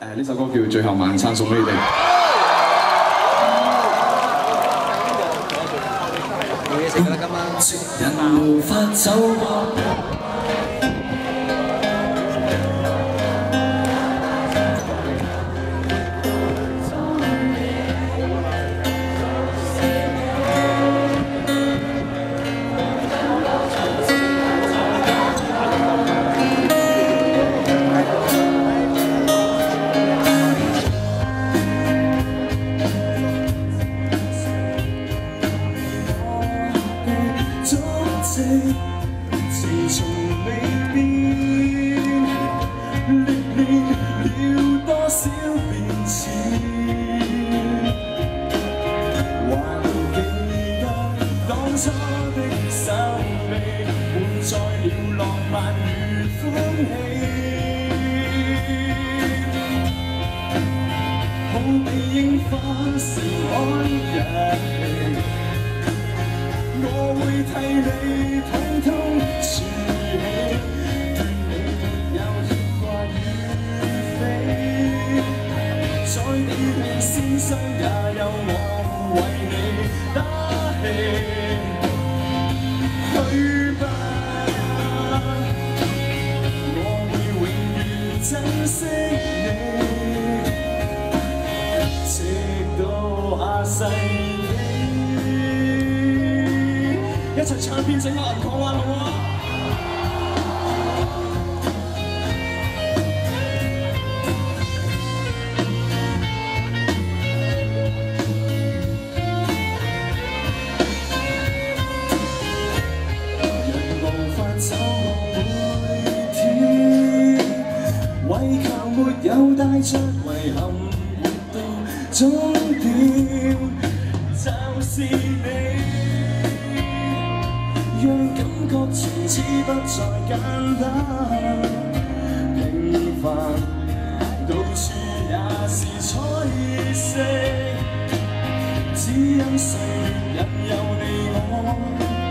誒呢首歌叫《最後晚餐》送俾你。冇嘢食㗎啦，今晚。自从你变，历练了多少变迁，还记得当初。一齐唱遍整银狂湾，好吗？人无法走过每天，唯求没有带着遗憾。终点就是你，让感觉从此不再简单平凡，到处也是彩色，只因月引诱你我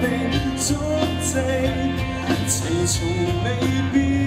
被足迹，情从未变。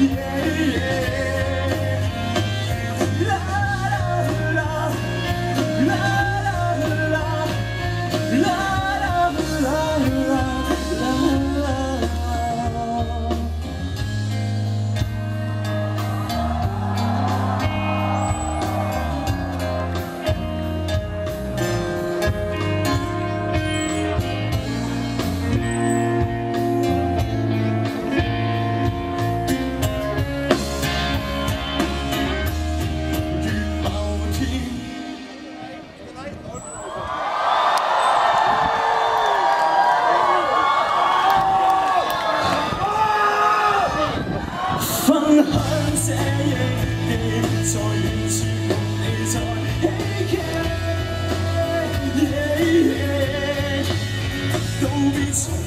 Yeah.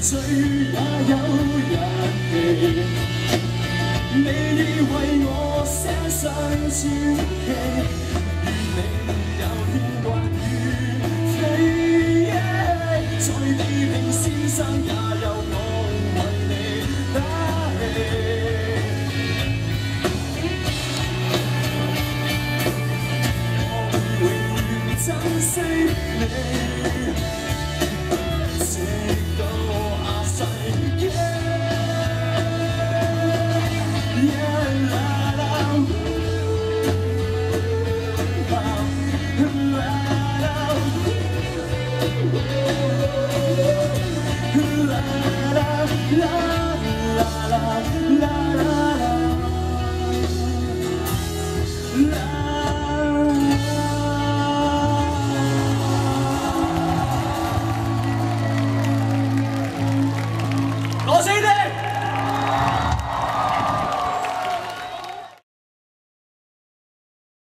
醉也有日期，你已为我写上传奇。